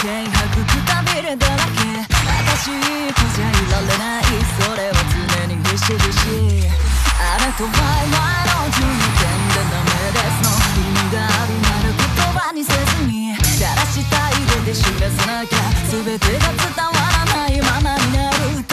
険迫くたびだらけ私じゃいられないそれは常にひしひしあなたは今の自分さなきゃ全てが伝わらないままになる